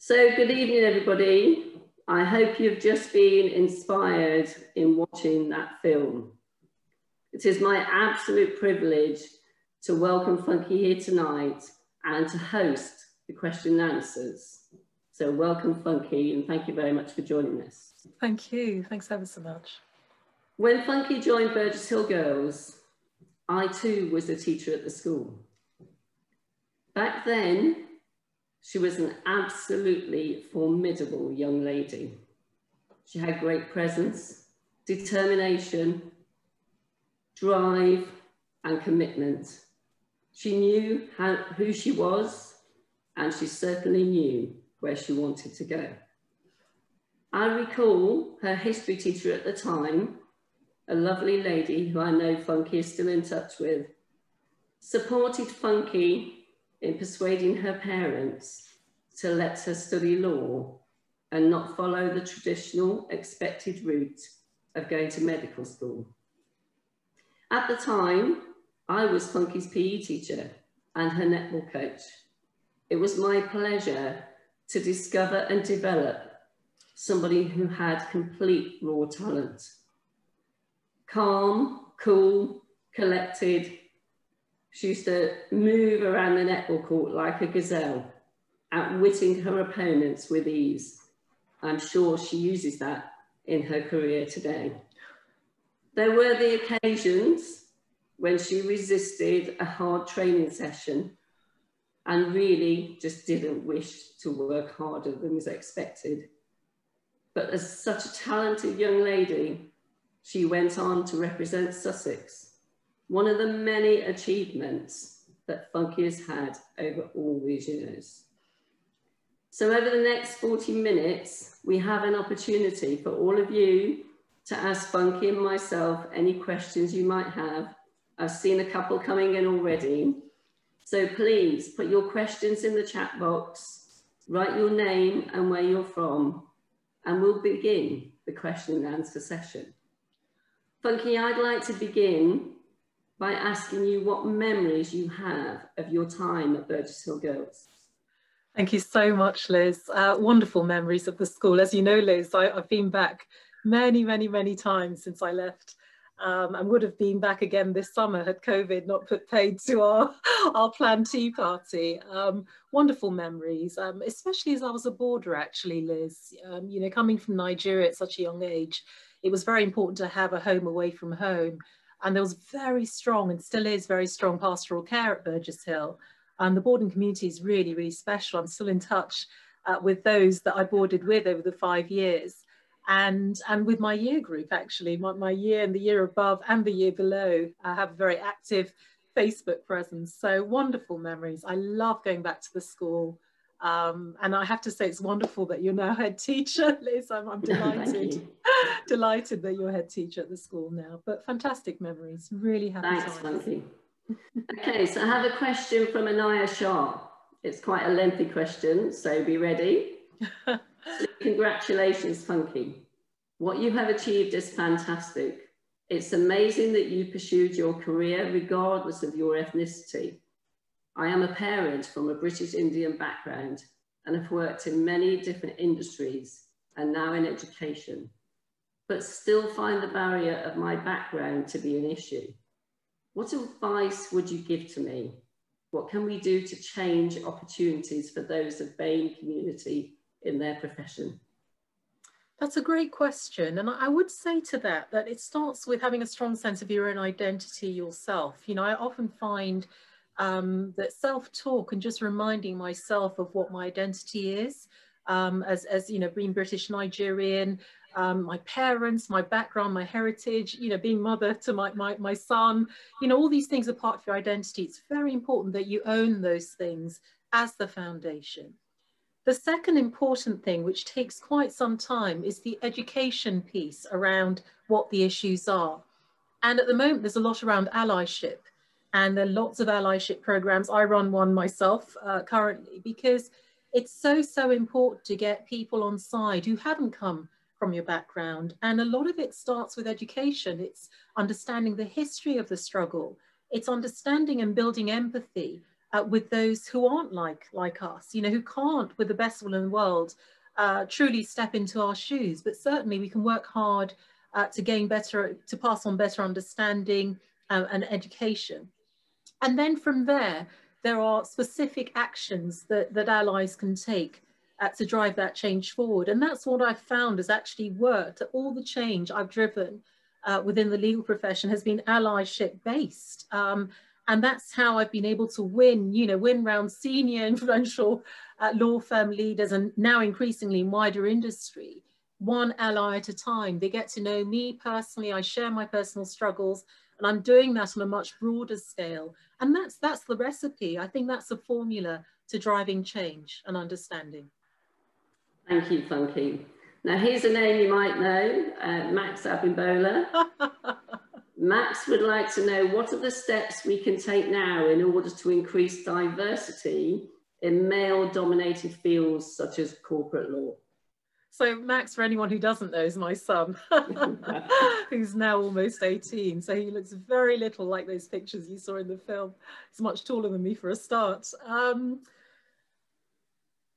So good evening, everybody. I hope you've just been inspired in watching that film. It is my absolute privilege to welcome Funke here tonight and to host the question and answers. So welcome Funke and thank you very much for joining us. Thank you, thanks ever so much. When Funke joined Burgess Hill Girls, I too was a teacher at the school. Back then, she was an absolutely formidable young lady. She had great presence, determination, drive, and commitment. She knew how, who she was, and she certainly knew where she wanted to go. I recall her history teacher at the time, a lovely lady who I know Funke is still in touch with, supported Funke in persuading her parents to let her study law and not follow the traditional expected route of going to medical school. At the time, I was Funke's PE teacher and her netball coach. It was my pleasure to discover and develop somebody who had complete raw talent. Calm, cool, collected, she used to move around the netball court like a gazelle, outwitting her opponents with ease. I'm sure she uses that in her career today. There were the occasions when she resisted a hard training session and really just didn't wish to work harder than was expected. But as such a talented young lady, she went on to represent Sussex one of the many achievements that Funke has had over all these years. So over the next 40 minutes, we have an opportunity for all of you to ask Funke and myself any questions you might have. I've seen a couple coming in already. So please put your questions in the chat box, write your name and where you're from, and we'll begin the question and answer session. Funke, I'd like to begin by asking you what memories you have of your time at Burgess Hill Girls. Thank you so much, Liz. Uh, wonderful memories of the school. As you know, Liz, I, have been back many, many, many times since I left um, and would have been back again this summer had COVID not put paid to our, our planned tea party. Um, wonderful memories, um, especially as I was a boarder actually, Liz. Um, you know, coming from Nigeria at such a young age, it was very important to have a home away from home. And there was very strong and still is very strong pastoral care at Burgess Hill. And the boarding community is really, really special. I'm still in touch uh, with those that I boarded with over the five years. And, and with my year group, actually, my, my year and the year above and the year below, I have a very active Facebook presence. So wonderful memories. I love going back to the school. Um, and I have to say, it's wonderful that you're now head teacher, Liz. I'm, I'm delighted, delighted that you're head teacher at the school now. But fantastic memories, really happy Thanks, Funke. okay, so I have a question from Anaya Shah. It's quite a lengthy question, so be ready. Congratulations, Funke. What you have achieved is fantastic. It's amazing that you pursued your career regardless of your ethnicity. I am a parent from a British Indian background and have worked in many different industries and now in education, but still find the barrier of my background to be an issue. What advice would you give to me? What can we do to change opportunities for those of BAME community in their profession? That's a great question. And I would say to that, that it starts with having a strong sense of your own identity yourself. You know, I often find um, that self-talk and just reminding myself of what my identity is um, as, as, you know, being British Nigerian, um, my parents, my background, my heritage, you know, being mother to my, my, my son, you know, all these things are part of your identity. It's very important that you own those things as the foundation. The second important thing, which takes quite some time, is the education piece around what the issues are. And at the moment, there's a lot around allyship and there are lots of allyship programs. I run one myself uh, currently because it's so, so important to get people on side who haven't come from your background. And a lot of it starts with education. It's understanding the history of the struggle. It's understanding and building empathy uh, with those who aren't like, like us, you know, who can't, with the best will in the world, uh, truly step into our shoes. But certainly we can work hard uh, to gain better, to pass on better understanding uh, and education. And then from there, there are specific actions that, that allies can take uh, to drive that change forward. And that's what I've found has actually worked. All the change I've driven uh, within the legal profession has been allyship based. Um, and that's how I've been able to win, you know, win round senior influential uh, law firm leaders and now increasingly in wider industry, one ally at a time. They get to know me personally, I share my personal struggles, and I'm doing that on a much broader scale. And that's, that's the recipe. I think that's the formula to driving change and understanding. Thank you, Funke. Now, here's a name you might know, uh, Max Abimbola. Max would like to know what are the steps we can take now in order to increase diversity in male-dominated fields such as corporate law? So Max, for anyone who doesn't know, is my son, who's now almost 18. So he looks very little like those pictures you saw in the film. He's much taller than me for a start. Um,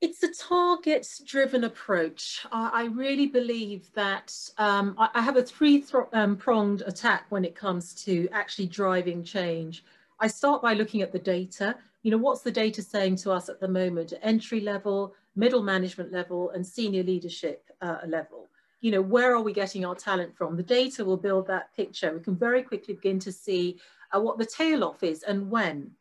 it's a target driven approach. I, I really believe that um, I, I, have a three um, pronged attack when it comes to actually driving change. I start by looking at the data. You know, what's the data saying to us at the moment entry level, middle management level, and senior leadership uh, level? You know, where are we getting our talent from? The data will build that picture. We can very quickly begin to see uh, what the tail off is and when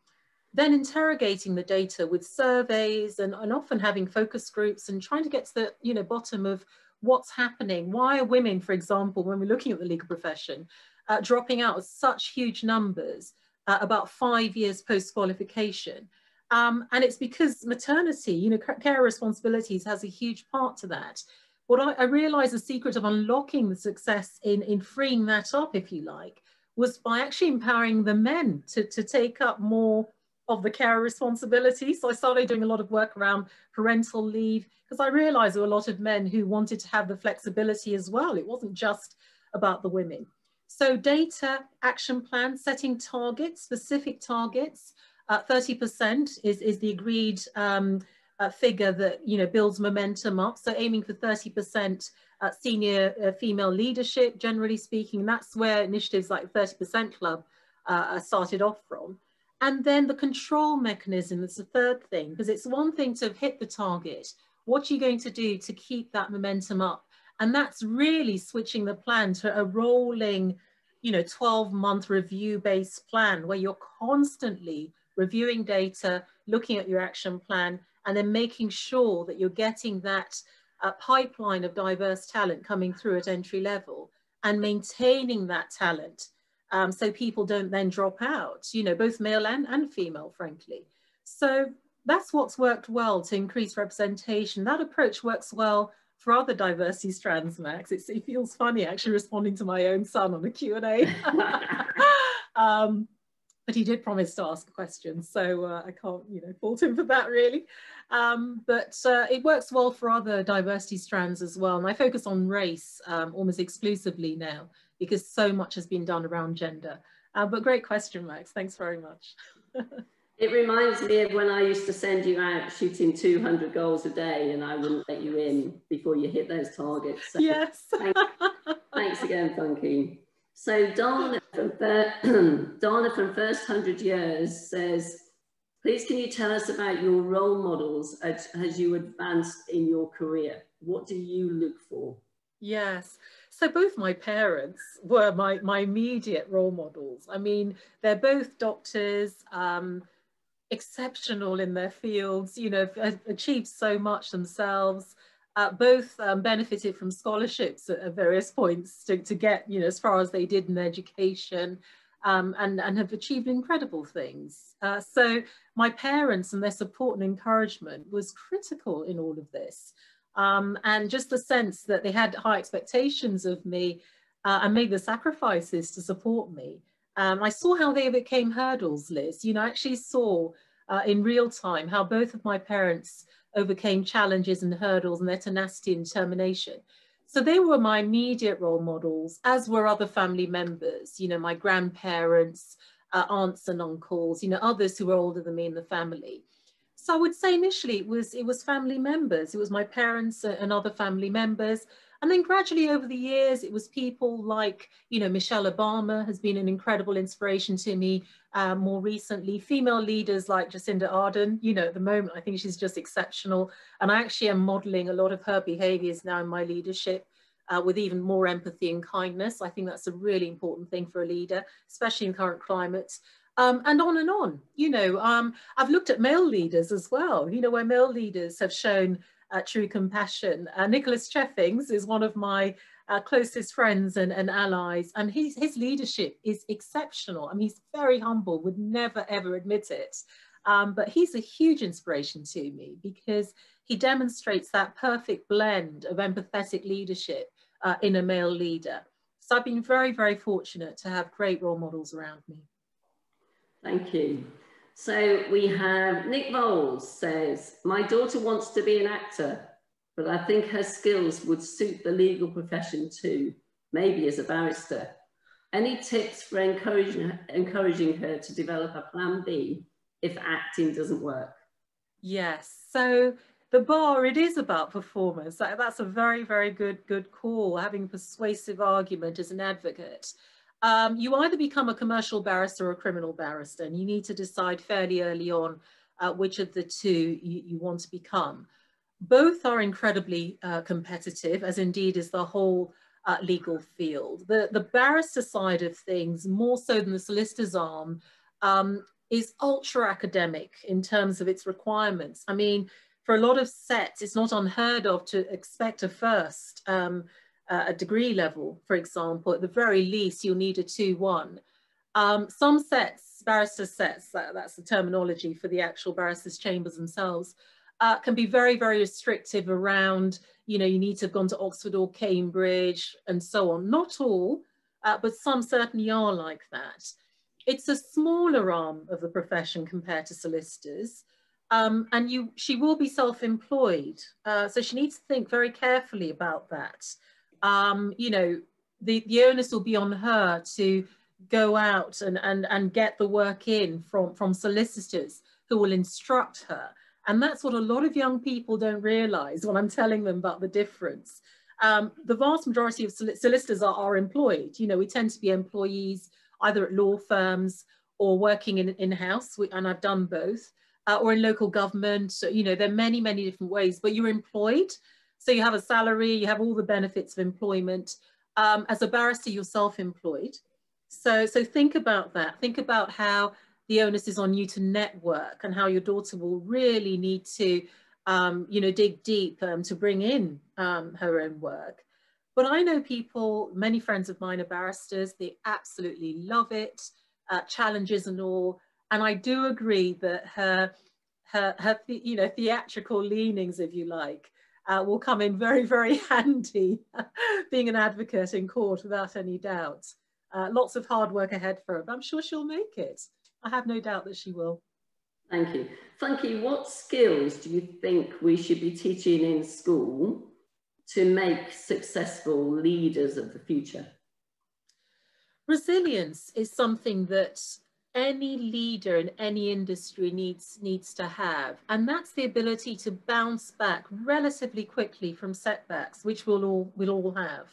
then interrogating the data with surveys and, and often having focus groups and trying to get to the you know, bottom of what's happening. Why are women, for example, when we're looking at the legal profession, uh, dropping out such huge numbers uh, about five years post-qualification? Um, and it's because maternity, you know, care responsibilities has a huge part to that. What I, I realized the secret of unlocking the success in, in freeing that up, if you like, was by actually empowering the men to, to take up more of the care responsibility. So I started doing a lot of work around parental leave because I realized there were a lot of men who wanted to have the flexibility as well. It wasn't just about the women. So data, action plan, setting targets, specific targets. 30% uh, is, is the agreed um, uh, figure that you know builds momentum up. So aiming for 30% uh, senior female leadership, generally speaking, that's where initiatives like 30% Club uh, started off from. And then the control mechanism is the third thing, because it's one thing to hit the target. What are you going to do to keep that momentum up? And that's really switching the plan to a rolling, you know, 12 month review based plan where you're constantly reviewing data, looking at your action plan, and then making sure that you're getting that uh, pipeline of diverse talent coming through at entry level and maintaining that talent um, so people don't then drop out, you know, both male and, and female, frankly. So that's what's worked well to increase representation. That approach works well for other diversity strands, Max. It's, it feels funny actually responding to my own son on a Q&A. um, but he did promise to ask questions, so uh, I can't, you know, fault him for that really. Um, but uh, it works well for other diversity strands as well. And I focus on race um, almost exclusively now because so much has been done around gender. Uh, but great question, Max. Thanks very much. it reminds me of when I used to send you out shooting 200 goals a day and I wouldn't let you in before you hit those targets. So yes. thanks, thanks again, Funke. So Dana from, from First 100 Years says, please can you tell us about your role models as, as you advanced in your career? What do you look for? Yes. So both my parents were my, my immediate role models. I mean, they're both doctors, um, exceptional in their fields, you know, achieved so much themselves. Uh, both um, benefited from scholarships at, at various points to, to, get, you know, as far as they did in education um, and, and have achieved incredible things. Uh, so my parents and their support and encouragement was critical in all of this. Um, and just the sense that they had high expectations of me uh, and made the sacrifices to support me. Um, I saw how they became hurdles, Liz. You know, I actually saw uh, in real time how both of my parents overcame challenges and hurdles and their tenacity and determination. So they were my immediate role models, as were other family members, you know, my grandparents, uh, aunts and uncles, you know, others who were older than me in the family. So I would say initially it was it was family members. It was my parents and other family members. And then gradually over the years, it was people like, you know, Michelle Obama has been an incredible inspiration to me. Uh, more recently, female leaders like Jacinda Ardern, you know, at the moment, I think she's just exceptional. And I actually am modeling a lot of her behaviors now in my leadership. Uh, with even more empathy and kindness. I think that's a really important thing for a leader, especially in current climate. Um, and on and on. You know, um, I've looked at male leaders as well, you know, where male leaders have shown uh, true compassion. Uh, Nicholas Cheffings is one of my uh, closest friends and, and allies, and his, his leadership is exceptional. I mean, he's very humble, would never ever admit it. Um, but he's a huge inspiration to me because he demonstrates that perfect blend of empathetic leadership uh, in a male leader. So I've been very, very fortunate to have great role models around me. Thank you. So we have Nick Bowles says, my daughter wants to be an actor, but I think her skills would suit the legal profession too, maybe as a barrister. Any tips for encouraging, encouraging her to develop a plan B if acting doesn't work? Yes, so the bar, it is about performance. That's a very, very good, good call, having persuasive argument as an advocate um, you either become a commercial barrister or a criminal barrister, and you need to decide fairly early on uh, which of the two you, you, want to become. Both are incredibly uh, competitive, as indeed is the whole uh, legal field. The, the barrister side of things, more so than the solicitor's arm, um, is ultra academic in terms of its requirements. I mean, for a lot of sets, it's not unheard of to expect a first. Um, uh, a degree level, for example, at the very least, you'll need a 2-1. Um, some sets, barrister sets, that, that's the terminology for the actual barristers' chambers themselves, uh, can be very, very restrictive around, you know, you need to have gone to Oxford or Cambridge and so on. Not all, uh, but some certainly are like that. It's a smaller arm of the profession compared to solicitors. Um, and you, she will be self-employed. Uh, so she needs to think very carefully about that um, you know, the, the onus will be on her to go out and, and, and get the work in from, from solicitors who will instruct her. And that's what a lot of young people don't realize when I'm telling them about the difference. Um, the vast majority of solicitors are, are employed. You know, we tend to be employees either at law firms or working in in-house, and I've done both, uh, or in local government. So, you know, there are many, many different ways, but you're employed. So you have a salary, you have all the benefits of employment. Um, as a barrister, you're self-employed. So, so think about that. Think about how the onus is on you to network and how your daughter will really need to, um, you know, dig deep um, to bring in um, her own work. But I know people, many friends of mine are barristers, they absolutely love it, uh, challenges and all. And I do agree that her, her, her you know, theatrical leanings, if you like, uh, will come in very, very handy being an advocate in court without any doubt. Uh, lots of hard work ahead for her, but I'm sure she'll make it. I have no doubt that she will. Thank you. Funke, what skills do you think we should be teaching in school to make successful leaders of the future? Resilience is something that any leader in any industry needs needs to have. And that's the ability to bounce back relatively quickly from setbacks which we'll all we'll all have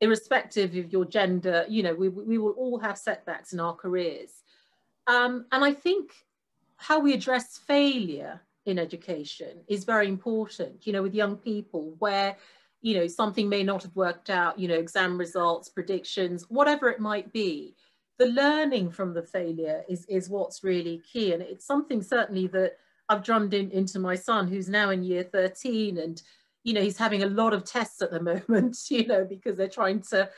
irrespective of your gender. You know we, we will all have setbacks in our careers. Um, and i think how we address failure in education is very important. You know with young people where you know something may not have worked out you know exam results predictions whatever it might be the learning from the failure is, is what's really key. And it's something certainly that I've drummed in, into my son, who's now in year 13. And, you know, he's having a lot of tests at the moment, you know, because they're trying to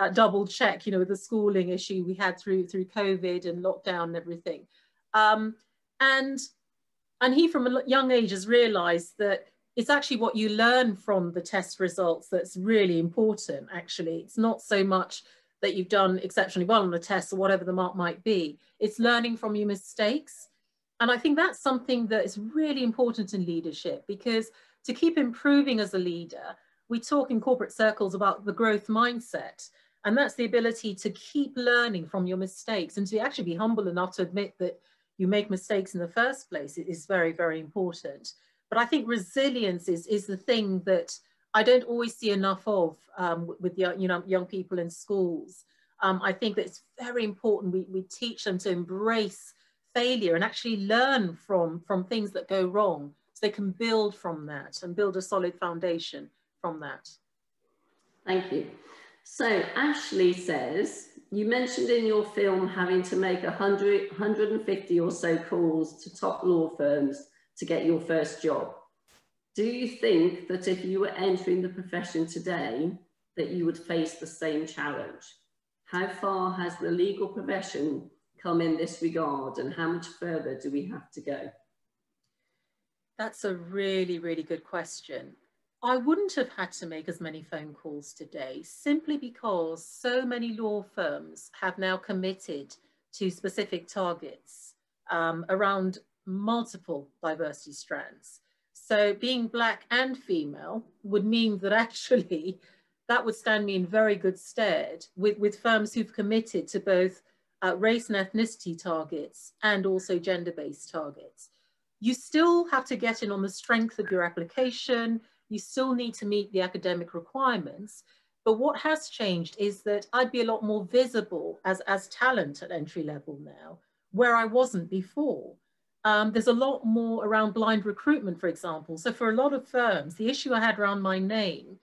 uh, double check, you know, with the schooling issue we had through, through COVID and lockdown and everything. Um, and, and he from a young age has realized that it's actually what you learn from the test results that's really important, actually. It's not so much that you've done exceptionally well on a test or whatever the mark might be. It's learning from your mistakes. And I think that's something that is really important in leadership because to keep improving as a leader, we talk in corporate circles about the growth mindset. And that's the ability to keep learning from your mistakes and to actually be humble enough to admit that you make mistakes in the first place is very, very important. But I think resilience is, is the thing that I don't always see enough of um, with young, you know, young people in schools. Um, I think that it's very important we, we teach them to embrace failure and actually learn from, from things that go wrong so they can build from that and build a solid foundation from that. Thank you. So Ashley says, you mentioned in your film having to make 100, 150 or so calls to top law firms to get your first job. Do you think that if you were entering the profession today, that you would face the same challenge? How far has the legal profession come in this regard and how much further do we have to go? That's a really, really good question. I wouldn't have had to make as many phone calls today simply because so many law firms have now committed to specific targets um, around multiple diversity strands. So being black and female would mean that actually that would stand me in very good stead with, with firms who've committed to both uh, race and ethnicity targets and also gender-based targets. You still have to get in on the strength of your application, you still need to meet the academic requirements. But what has changed is that I'd be a lot more visible as, as talent at entry level now, where I wasn't before. Um, there's a lot more around blind recruitment, for example. So for a lot of firms, the issue I had around my name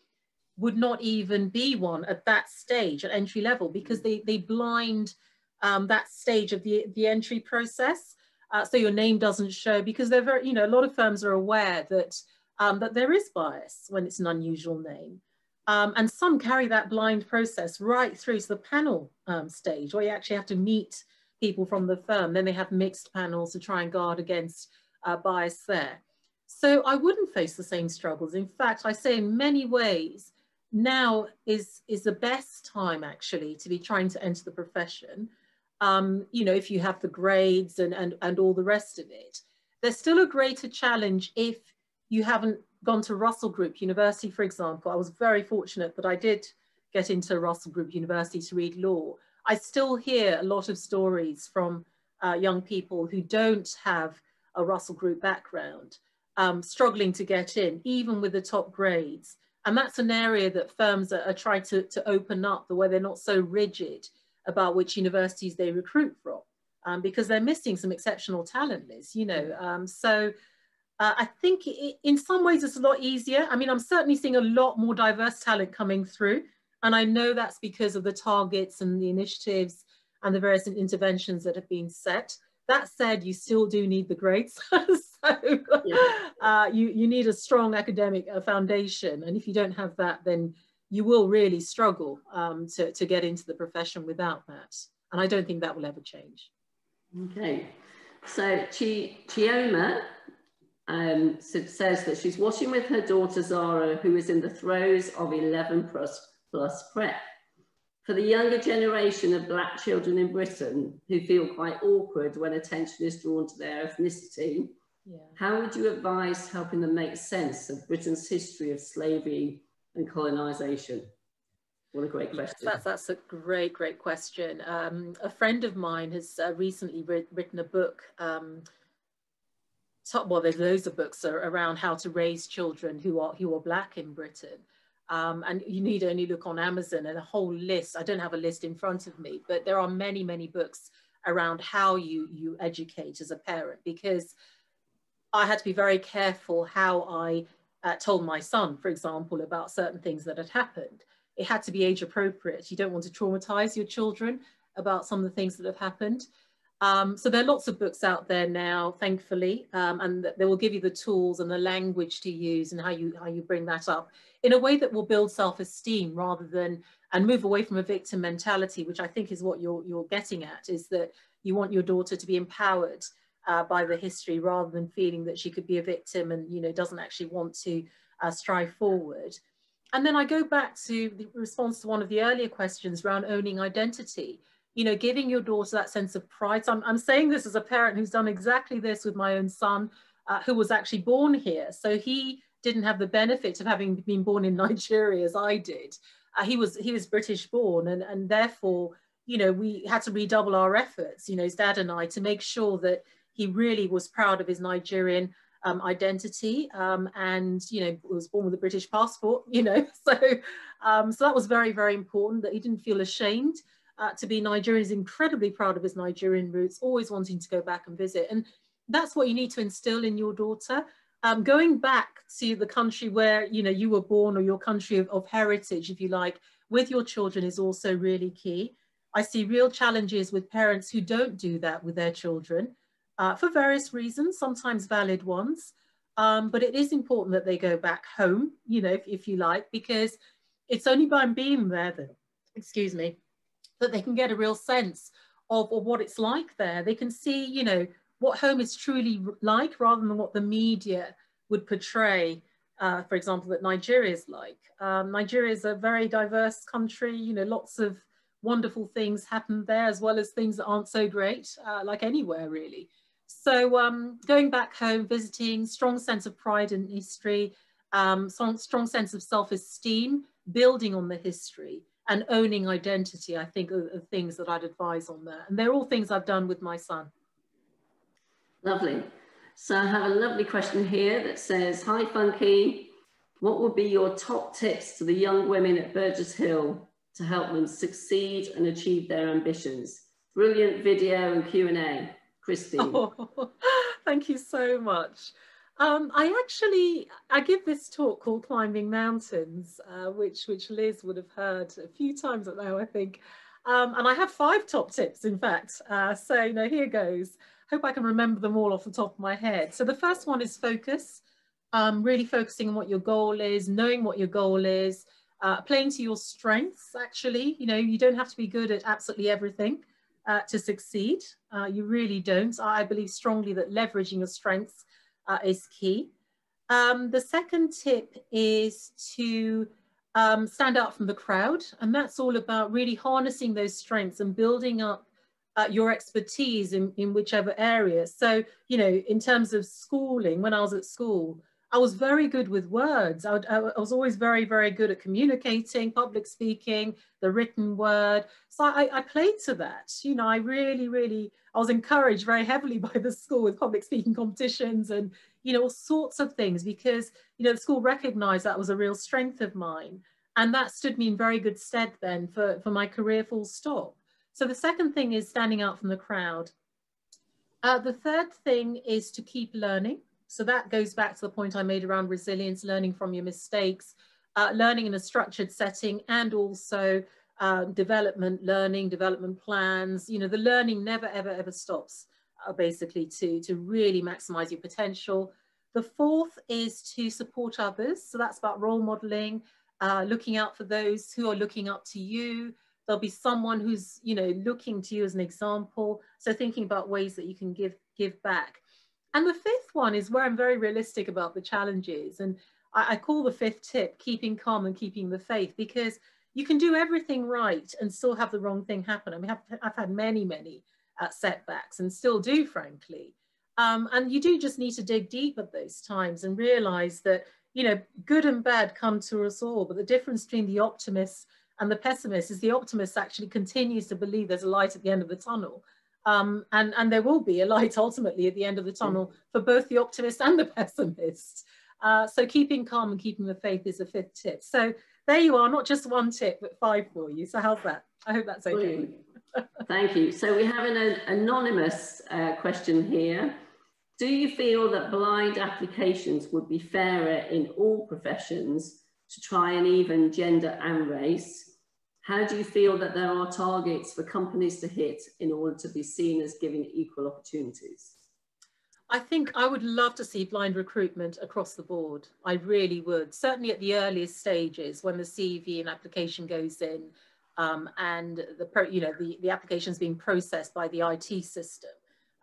would not even be one at that stage at entry level because they, they blind um, that stage of the, the entry process. Uh, so your name doesn't show because they're very, you know, a lot of firms are aware that um, that there is bias when it's an unusual name. Um, and some carry that blind process right through to the panel um, stage where you actually have to meet people from the firm. Then they have mixed panels to try and guard against uh, bias there. So I wouldn't face the same struggles. In fact, I say in many ways, now is, is the best time actually to be trying to enter the profession. Um, you know, if you have the grades and, and, and all the rest of it. There's still a greater challenge if you haven't gone to Russell Group University, for example. I was very fortunate that I did get into Russell Group University to read law. I still hear a lot of stories from uh, young people who don't have a Russell Group background, um, struggling to get in, even with the top grades. And that's an area that firms are, are trying to, to open up, the way they're not so rigid about which universities they recruit from, um, because they're missing some exceptional talent, Liz, you know. Um, so uh, I think it, in some ways it's a lot easier. I mean, I'm certainly seeing a lot more diverse talent coming through. And I know that's because of the targets and the initiatives and the various interventions that have been set. That said, you still do need the grades. so yeah. uh, you, you need a strong academic uh, foundation. And if you don't have that, then you will really struggle um, to, to get into the profession without that. And I don't think that will ever change. Okay. So Chi Chioma um, says that she's watching with her daughter Zara, who is in the throes of 11 plus, plus prep. For the younger generation of black children in Britain who feel quite awkward when attention is drawn to their ethnicity, yeah. how would you advise helping them make sense of Britain's history of slavery and colonisation? What a great question. That's, that's a great, great question. Um, a friend of mine has uh, recently written a book um, top, well, there's loads of books around how to raise children who are who are black in Britain. Um, and you need only look on Amazon and a whole list. I don't have a list in front of me, but there are many, many books around how you you educate as a parent because I had to be very careful how I uh, told my son, for example, about certain things that had happened. It had to be age appropriate. You don't want to traumatize your children about some of the things that have happened. Um, so there are lots of books out there now, thankfully, um, and they will give you the tools and the language to use and how you how you bring that up in a way that will build self-esteem rather than and move away from a victim mentality, which I think is what you're you're getting at, is that you want your daughter to be empowered uh, by the history rather than feeling that she could be a victim and you know doesn't actually want to uh, strive forward. And then I go back to the response to one of the earlier questions around owning identity you know, giving your daughter that sense of pride. So I'm, I'm saying this as a parent who's done exactly this with my own son, uh, who was actually born here. So he didn't have the benefit of having been born in Nigeria as I did. uh, he was he was British born, and and therefore, you know, we had to redouble our efforts, you know, his dad and I, to make sure that he really was proud of his Nigerian um, identity, um, and you know, was born with a British passport, you know, so um, so that was very very important that he didn't feel ashamed. Uh, to be Nigerian, he's incredibly proud of his Nigerian roots, always wanting to go back and visit. And that's what you need to instill in your daughter. Um, going back to the country where you know you were born or your country of, of heritage, if you like, with your children is also really key. I see real challenges with parents who don't do that with their children uh, for various reasons, sometimes valid ones. Um, but it is important that they go back home, you know, if, if you like, because it's only by being there that, excuse me, that they can get a real sense of, of what it's like there. They can see, you know, what home is truly like rather than what the media would portray, uh, for example, that Nigeria is like. Um, Nigeria is a very diverse country, you know, lots of wonderful things happen there as well as things that aren't so great, uh, like anywhere really. So um, going back home, visiting, strong sense of pride in history, um, strong, strong sense of self-esteem, building on the history and owning identity, I think are, are things that I'd advise on there. And they're all things I've done with my son. Lovely. So I have a lovely question here that says, Hi Funke, what would be your top tips to the young women at Burgess Hill to help them succeed and achieve their ambitions? Brilliant video and Q&A. Christine. Oh, thank you so much. Um, I actually, I give this talk called Climbing Mountains, uh, which, which Liz would have heard a few times now, I think. Um, and I have five top tips, in fact. Uh, so, you know, here goes hope I can remember them all off the top of my head. So the first one is focus, um, really focusing on what your goal is, knowing what your goal is, uh, playing to your strengths, actually. You know, you don't have to be good at absolutely everything uh, to succeed. Uh, you really don't. I believe strongly that leveraging your strengths uh, is key. Um, the second tip is to um, stand out from the crowd. And that's all about really harnessing those strengths and building up uh, your expertise in, in whichever area. So, you know, in terms of schooling, when I was at school, I was very good with words. I, would, I, was always very, very good at communicating, public speaking, the written word. So I, I, played to that. You know, I really, really, I was encouraged very heavily by the school with public speaking competitions and, you know, all sorts of things because, you know, the school recognized that was a real strength of mine. And that stood me in very good stead then for, for my career full stop. So the second thing is standing out from the crowd. Uh, the third thing is to keep learning. So that goes back to the point I made around resilience, learning from your mistakes, uh, learning in a structured setting, and also uh, development, learning, development plans. You know, the learning never, ever, ever stops, uh, basically, to, to really maximize your potential. The fourth is to support others. So that's about role modeling, uh, looking out for those who are looking up to you, There'll be someone who's, you know, looking to you as an example. So thinking about ways that you can give, give back. And the fifth one is where I'm very realistic about the challenges. And I, I call the fifth tip, keeping calm and keeping the faith, because you can do everything right and still have the wrong thing happen. I mean, I've, I've had many, many uh, setbacks and still do, frankly. Um, and you do just need to dig deep at those times and realize that, you know, good and bad come to us all. But the difference between the optimists and the pessimist is the optimist actually continues to believe there's a light at the end of the tunnel. Um, and, and there will be a light ultimately at the end of the tunnel for both the optimist and the pessimist. Uh, so keeping calm and keeping the faith is a fifth tip. So there you are, not just one tip, but five for you. So how's that? I hope that's okay. Thank you. So we have an anonymous uh, question here. Do you feel that blind applications would be fairer in all professions to try and even gender and race? How do you feel that there are targets for companies to hit in order to be seen as giving equal opportunities? I think I would love to see blind recruitment across the board. I really would. Certainly at the earliest stages when the CV and application goes in um, and the, you know, the, the application is being processed by the IT system.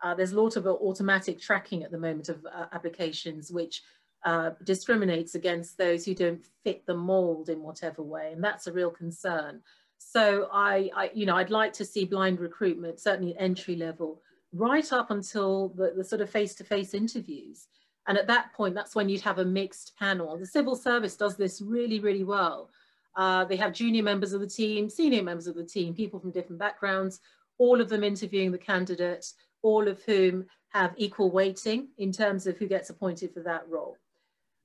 Uh, there's a lot of automatic tracking at the moment of uh, applications, which uh, discriminates against those who don't fit the mold in whatever way, and that's a real concern. So I, I you know, I'd like to see blind recruitment, certainly entry level, right up until the, the sort of face-to-face -face interviews. And at that point, that's when you'd have a mixed panel. The civil service does this really, really well. Uh, they have junior members of the team, senior members of the team, people from different backgrounds, all of them interviewing the candidate, all of whom have equal weighting in terms of who gets appointed for that role.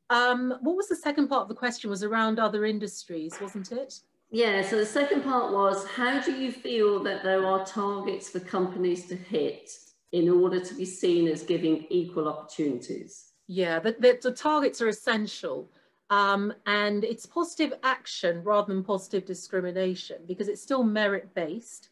Um, what was the second part of the question was around other industries, wasn't it? Yeah, so the second part was, how do you feel that there are targets for companies to hit in order to be seen as giving equal opportunities? Yeah, the, the, the targets are essential. Um, and it's positive action rather than positive discrimination because it's still merit based.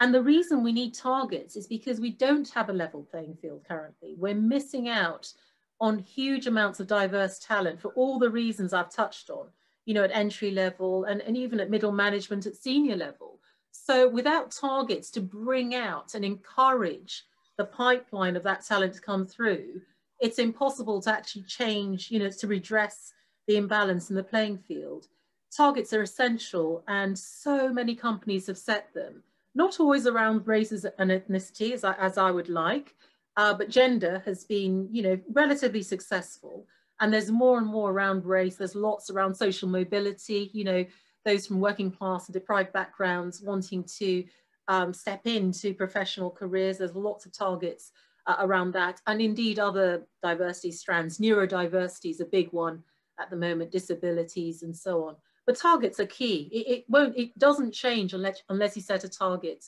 And the reason we need targets is because we don't have a level playing field currently. We're missing out on huge amounts of diverse talent for all the reasons I've touched on, you know, at entry level and, and even at middle management at senior level. So without targets to bring out and encourage the pipeline of that talent to come through, it's impossible to actually change, you know, to redress the imbalance in the playing field. Targets are essential and so many companies have set them, not always around races and ethnicity as I, as I would like, uh, but gender has been, you know, relatively successful. And there's more and more around race. There's lots around social mobility, you know, those from working class and deprived backgrounds wanting to um, step into professional careers. There's lots of targets uh, around that. And indeed other diversity strands. Neurodiversity is a big one at the moment, disabilities and so on. But targets are key. It, it won't, it doesn't change unless, unless you set a target.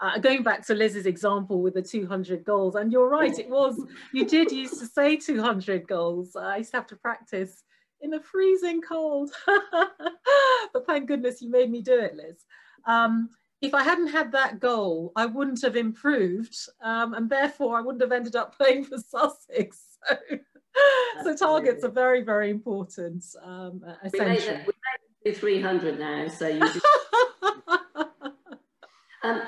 Uh, going back to Liz's example with the 200 goals, and you're right, it was, you did used to say 200 goals. Uh, I used to have to practice in the freezing cold. but thank goodness you made me do it, Liz. Um, if I hadn't had that goal, I wouldn't have improved, um, and therefore I wouldn't have ended up playing for Sussex. So, so targets are very, very important. Um, essential. We made, 300 now, so you. Just... um,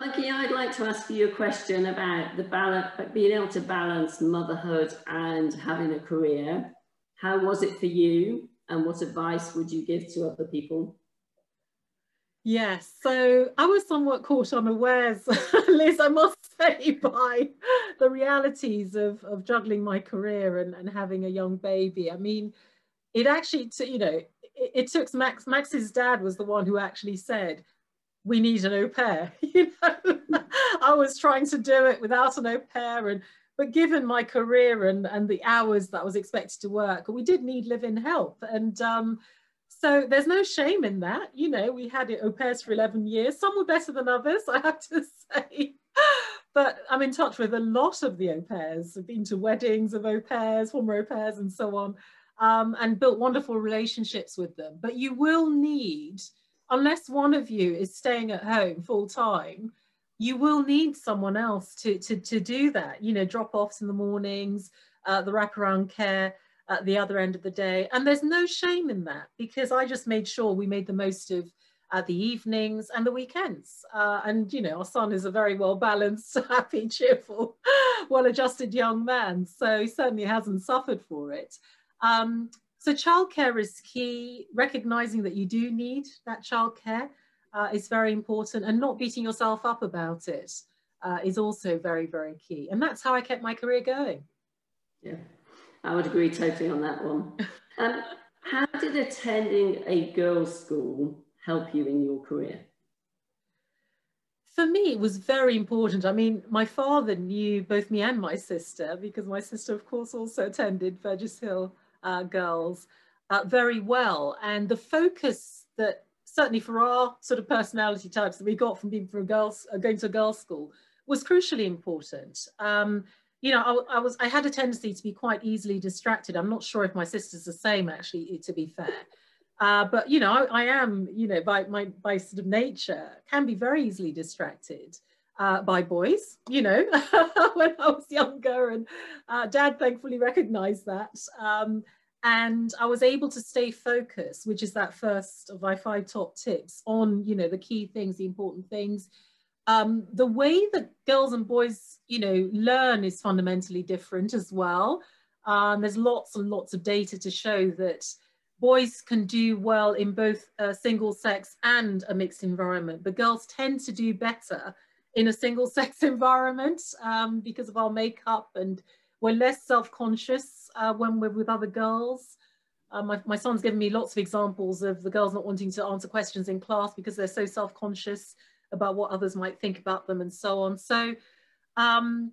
Monkey, I'd like to ask you a question about the balance, being able to balance motherhood and having a career. How was it for you, and what advice would you give to other people? Yes, so I was somewhat caught unawares, Liz, I must say, by the realities of, of juggling my career and, and having a young baby. I mean, it actually, you know, it, it took Max, Max's dad was the one who actually said, we need an au pair. You know, I was trying to do it without an au pair, and but given my career and and the hours that I was expected to work, we did need live-in help. And um, so there's no shame in that. You know, we had it au pairs for 11 years. Some were better than others, I have to say. But I'm in touch with a lot of the au pairs. I've been to weddings of au pairs, former au pairs, and so on, um, and built wonderful relationships with them. But you will need unless one of you is staying at home full time, you will need someone else to, to, to do that, you know, drop offs in the mornings, uh, the wraparound care at the other end of the day. And there's no shame in that because I just made sure we made the most of uh, the evenings and the weekends. Uh, and, you know, our son is a very well balanced, happy, cheerful, well adjusted young man. So he certainly hasn't suffered for it. Um, so childcare is key. Recognizing that you do need that childcare uh, is very important and not beating yourself up about it uh, is also very, very key. And that's how I kept my career going. Yeah, I would agree totally on that one. Um, how did attending a girls' school help you in your career? For me, it was very important. I mean, my father knew both me and my sister because my sister, of course, also attended Burgess Hill uh, girls uh, very well. And the focus that certainly for our sort of personality types that we got from being from girls uh, going to a girls' school was crucially important. Um, you know, I, I, was I had a tendency to be quite easily distracted. I'm not sure if my sister's the same, actually, to be fair. Uh, but you know, I, I, am, you know, by my by sort of nature, can be very easily distracted uh, by boys. You know, when I was younger, and uh, Dad thankfully recognised that. Um, and I was able to stay focused, which is that first of my five top tips on, you know, the key things, the important things. Um, the way that girls and boys, you know, learn is fundamentally different as well. Um, there's lots and lots of data to show that boys can do well in both a single sex and a mixed environment, but girls tend to do better in a single sex environment um, because of our makeup and we're less self-conscious uh, when we're with other girls. Uh, my, my son's given me lots of examples of the girls not wanting to answer questions in class because they're so self-conscious about what others might think about them and so on. So um,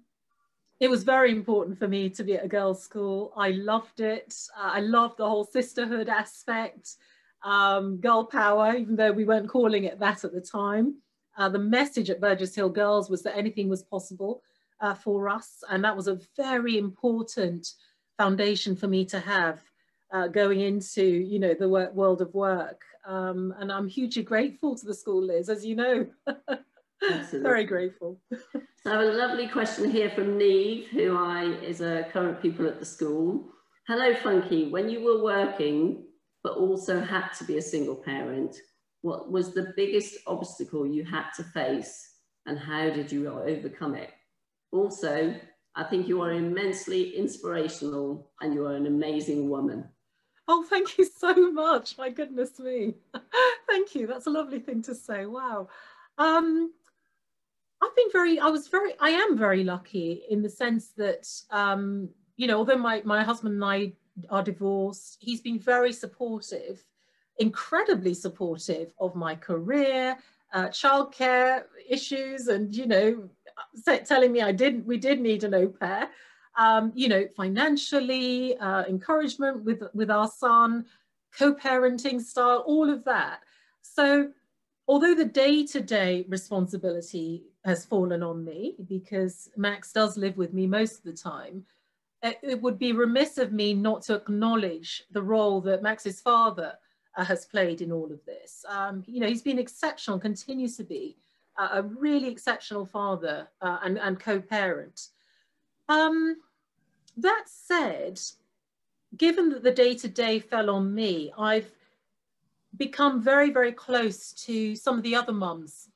it was very important for me to be at a girls' school. I loved it. Uh, I loved the whole sisterhood aspect, um, girl power, even though we weren't calling it that at the time. Uh, the message at Burgess Hill Girls was that anything was possible uh, for us. And that was a very important foundation for me to have uh, going into, you know, the work, world of work. Um, and I'm hugely grateful to the school, Liz, as you know. Very grateful. so I have a lovely question here from Neve, who I is a current pupil at the school. Hello, Funke. When you were working, but also had to be a single parent, what was the biggest obstacle you had to face and how did you overcome it? Also, I think you are immensely inspirational and you are an amazing woman. Oh, thank you so much. My goodness me. thank you. That's a lovely thing to say. Wow. Um, I've been very, I was very, I am very lucky in the sense that, um, you know, although my, my husband and I are divorced, he's been very supportive, incredibly supportive of my career, uh, childcare issues, and, you know, telling me I didn't, we did need an au pair, um, you know, financially, uh, encouragement with, with our son, co-parenting style, all of that. So although the day-to-day -day responsibility has fallen on me because Max does live with me most of the time, it, it would be remiss of me not to acknowledge the role that Max's father uh, has played in all of this. Um, you know, he's been exceptional, continues to be uh, a really exceptional father uh, and, and co-parent. Um, that said, given that the day-to-day -day fell on me, I've become very, very close to some of the other mums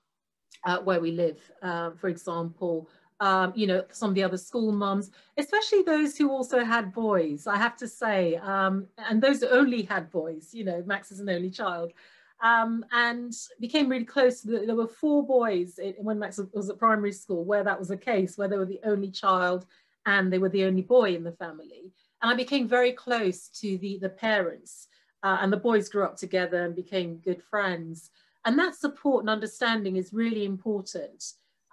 uh, where we live. Uh, for example, um, you know, some of the other school mums, especially those who also had boys, I have to say, um, and those that only had boys, you know, Max is an only child. Um, and became really close. There were four boys when Max was at primary school where that was the case, where they were the only child and they were the only boy in the family. And I became very close to the, the parents uh, and the boys grew up together and became good friends. And that support and understanding is really important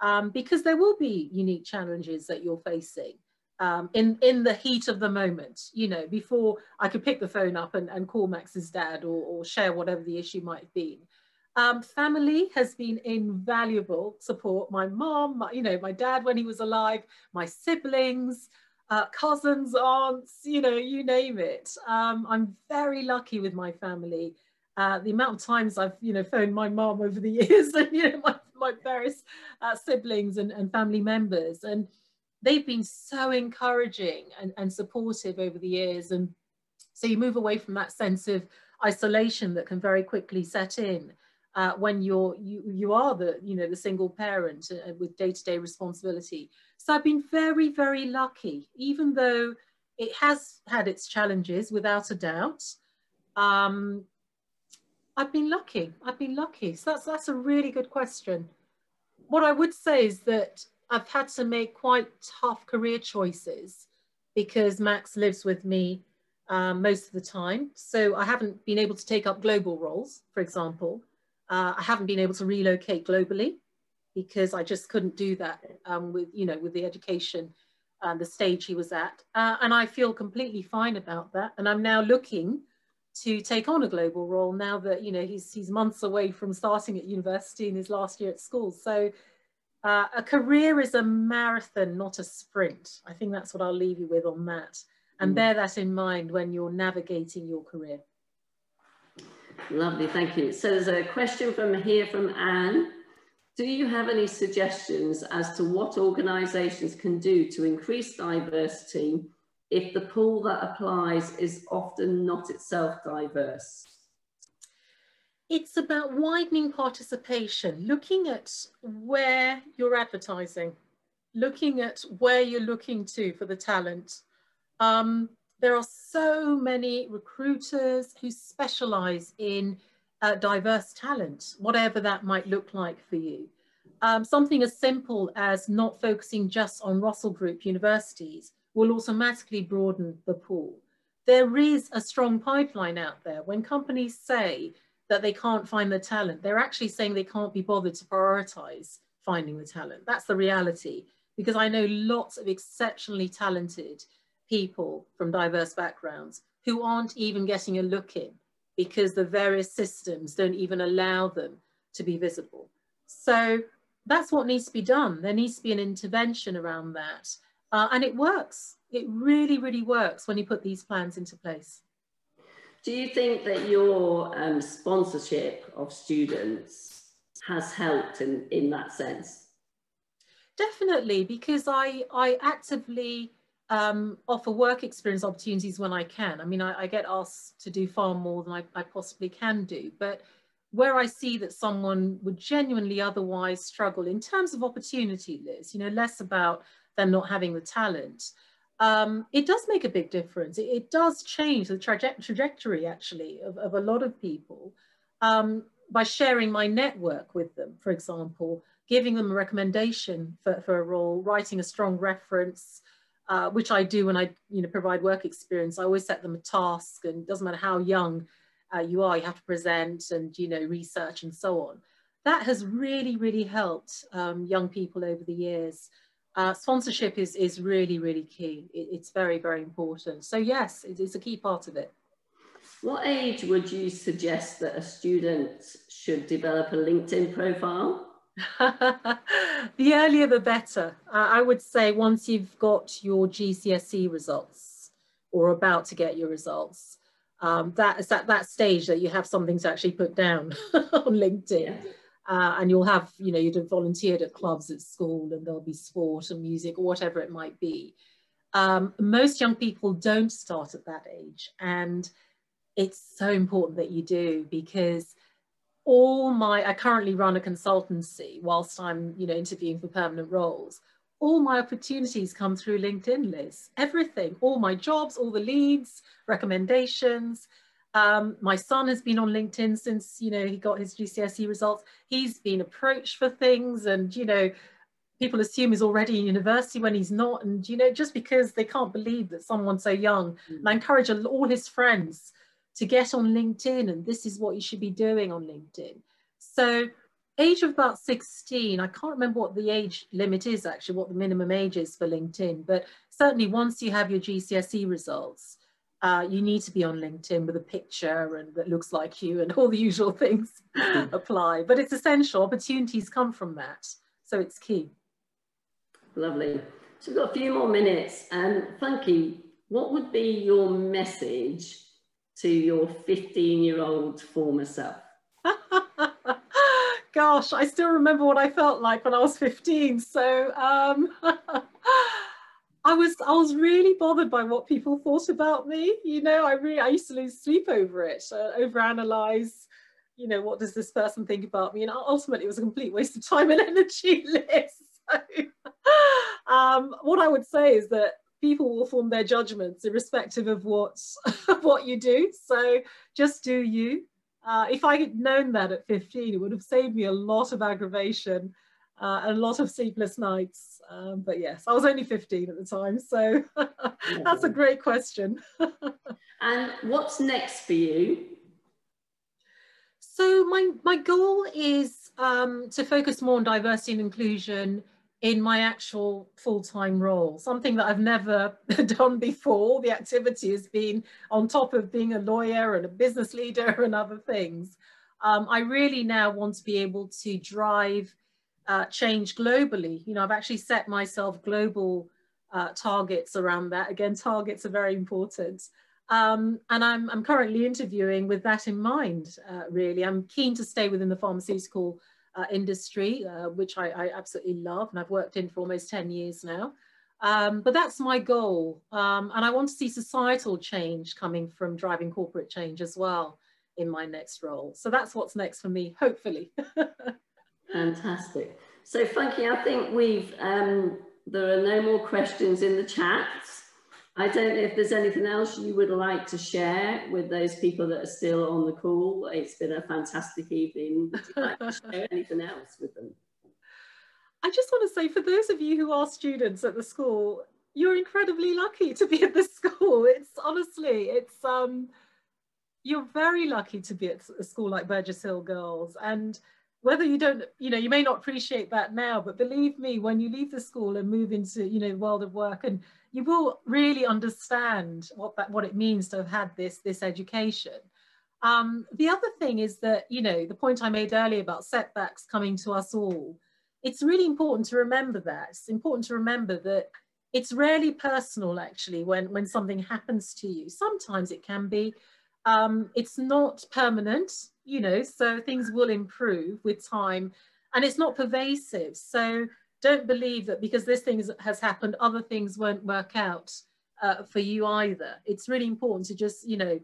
um, because there will be unique challenges that you're facing um, in, in the heat of the moment, you know, before I could pick the phone up and, and call Max's dad or, or share whatever the issue might have been. Um, family has been invaluable support. My mom, my, you know, my dad when he was alive, my siblings, uh, cousins, aunts, you know, you name it. Um, I'm very lucky with my family. Uh, the amount of times I've, you know, phoned my mom over the years and, you know, my, my various uh, siblings and, and family members. And they've been so encouraging and, and supportive over the years. And so you move away from that sense of isolation that can very quickly set in. Uh, when you're you you are the you know the single parent uh, with day-to-day responsibility so I've been very, very lucky, even though it has had its challenges without a doubt. Um, I've been lucky. I've been lucky. So that's, that's a really good question. What I would say is that I've had to make quite tough career choices because Max lives with me um, most of the time. So I haven't been able to take up global roles, for example. Uh, I haven't been able to relocate globally because I just couldn't do that um, with, you know, with the education and the stage he was at. Uh, and I feel completely fine about that. And I'm now looking to take on a global role now that, you know, he's, he's months away from starting at university in his last year at school. So uh, a career is a marathon, not a sprint. I think that's what I'll leave you with on that. And mm. bear that in mind when you're navigating your career. Lovely, thank you. So there's a question from here from Anne. Do you have any suggestions as to what organisations can do to increase diversity if the pool that applies is often not itself diverse? It's about widening participation, looking at where you're advertising, looking at where you're looking to for the talent. Um, there are so many recruiters who specialise in uh, diverse talent, whatever that might look like for you. Um, something as simple as not focusing just on Russell Group universities will automatically broaden the pool. there is a strong pipeline out there. When companies say that they can't find the talent, they're actually saying they can't be bothered to prioritize finding the talent. That's the reality. Because I know lots of exceptionally talented people from diverse backgrounds who aren't even getting a look in because the various systems don't even allow them to be visible. So that's what needs to be done. There needs to be an intervention around that. Uh, and it works. It really, really works when you put these plans into place. Do you think that your um, sponsorship of students has helped in, in that sense? Definitely, because I, I actively um, offer work experience opportunities when I can. I mean, I, I get asked to do far more than I, I, possibly can do, but where I see that someone would genuinely otherwise struggle in terms of opportunity, Liz, you know, less about them not having the talent, um, it does make a big difference. It, it does change the traje trajectory actually of, of, a lot of people um, by sharing my network with them, for example, giving them a recommendation for, for a role, writing a strong reference, uh, which I do when I you know, provide work experience. I always set them a task and doesn't matter how young uh, you are, you have to present and you know, research and so on. That has really, really helped um, young people over the years. Uh, sponsorship is, is really, really key. It, it's very, very important. So yes, it, it's a key part of it. What age would you suggest that a student should develop a LinkedIn profile? the earlier the better. Uh, I would say once you've got your GCSE results or about to get your results, um, that is at that stage that you have something to actually put down on LinkedIn. Yeah. Uh, and you'll have, you know, you'd have volunteered at clubs at school and there'll be sport and music or whatever it might be. Um, most young people don't start at that age. And it's so important that you do because all my, I currently run a consultancy whilst I'm, you know, interviewing for permanent roles. All my opportunities come through LinkedIn, Liz, Everything, all my jobs, all the leads, recommendations. Um, my son has been on LinkedIn since, you know, he got his GCSE results. He's been approached for things and, you know, people assume he's already in university when he's not. And, you know, just because they can't believe that someone so young, mm. and I encourage all his friends to get on LinkedIn and this is what you should be doing on LinkedIn. So age of about 16, I can't remember what the age limit is actually, what the minimum age is for LinkedIn, but certainly once you have your GCSE results, uh, you need to be on LinkedIn with a picture and that looks like you and all the usual things mm-hmm. apply, but it's essential, opportunities come from that. So it's key. Lovely. So we've got a few more minutes and Funke, what would be your message to your 15 year old former self? Gosh, I still remember what I felt like when I was 15. So um, I was I was really bothered by what people thought about me. You know, I really I used to lose sleep over it, uh, overanalyze. You know, what does this person think about me? And ultimately, it was a complete waste of time and energy. So, um, what I would say is that people will form their judgments irrespective of what what you do so just do you uh, if i had known that at 15 it would have saved me a lot of aggravation uh, and a lot of sleepless nights um, but yes i was only 15 at the time so that's a great question and what's next for you so my my goal is um, to focus more on diversity and inclusion in my actual full-time role, something that I've never done before. The activity has been on top of being a lawyer and a business leader and other things. Um, I really now want to be able to drive uh, change globally. You know, I've actually set myself global uh, targets around that. Again, targets are very important. Um, and I'm, I'm currently interviewing with that in mind, uh, really. I'm keen to stay within the pharmaceutical uh, industry, uh, which I, I, absolutely love and I've worked in for almost 10 years now. Um, but that's my goal. Um, and I want to see societal change coming from driving corporate change as well in my next role. So that's what's next for me, hopefully. Fantastic. So Funke, I think we've, um, there are no more questions in the chat. I don't know if there's anything else you would like to share with those people that are still on the call. It's been a fantastic evening. Would you like to share anything else with them? I just want to say for those of you who are students at the school, you're incredibly lucky to be at this school. It's honestly, it's um, you're very lucky to be at a school like Burgess Hill Girls. And whether you don't, you know, you may not appreciate that now, but believe me, when you leave the school and move into, you know, the world of work, and you will really understand what that what it means to have had this this education. Um, the other thing is that, you know, the point I made earlier about setbacks coming to us all, it's really important to remember that. It's important to remember that it's rarely personal actually when, when something happens to you. Sometimes it can be. Um, it's not permanent, you know, so things will improve with time and it's not pervasive. So don't believe that because this thing has happened, other things won't work out uh, for you either. It's really important to just, you know,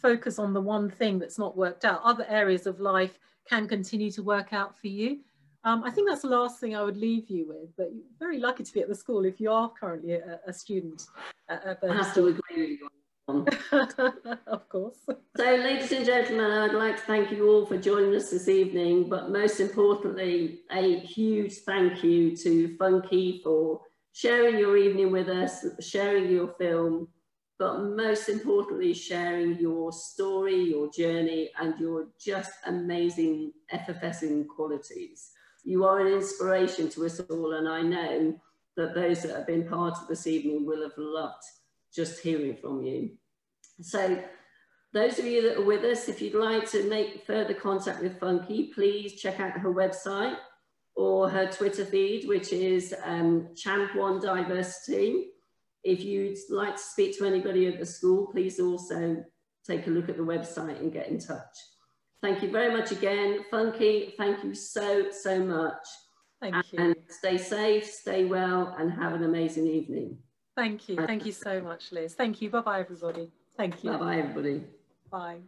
focus on the one thing that's not worked out. Other areas of life can continue to work out for you. Um, I think that's the last thing I would leave you with, but you're very lucky to be at the school if you are currently a, a student at, at I have to agree with you of course. So, ladies and gentlemen, I'd like to thank you all for joining us this evening, but most importantly, a huge thank you to Funke for sharing your evening with us, sharing your film, but most importantly, sharing your story, your journey, and your just amazing effervescing qualities. You are an inspiration to us all, and I know that those that have been part of this evening will have loved just hearing from you. So, those of you that are with us, if you'd like to make further contact with Funke, please check out her website or her Twitter feed, which is um, Champ One Diversity. If you'd like to speak to anybody at the school, please also take a look at the website and get in touch. Thank you very much again. Funke, thank you so, so much. Thank you. And stay safe, stay well, and have an amazing evening. Thank you. Thank you so much, Liz. Thank you. Bye-bye, everybody. Thank you. Bye-bye, everybody. Bye.